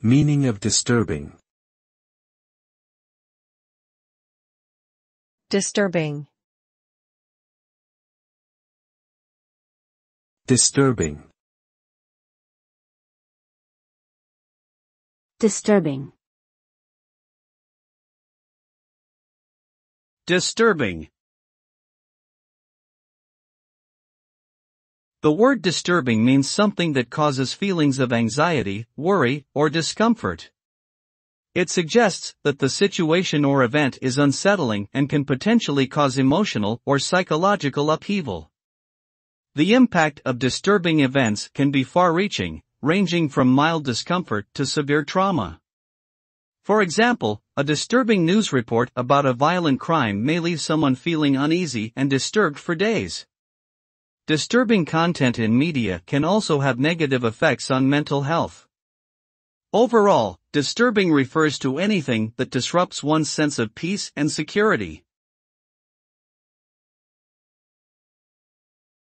Meaning of disturbing. disturbing, Disturbing. disturbing, Disturbing. The word disturbing means something that causes feelings of anxiety, worry, or discomfort. It suggests that the situation or event is unsettling and can potentially cause emotional or psychological upheaval. The impact of disturbing events can be far reaching, ranging from mild discomfort to severe trauma. For example, a disturbing news report about a violent crime may leave someone feeling uneasy and disturbed for days. Disturbing content in media can also have negative effects on mental health. Overall, disturbing refers to anything that disrupts one's sense of peace and security.